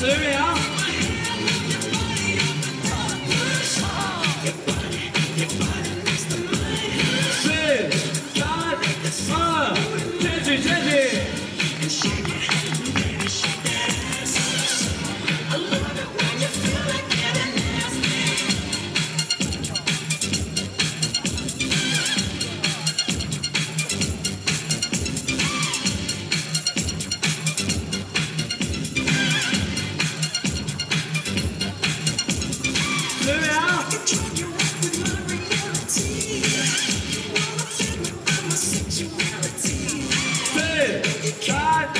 So we are. Try.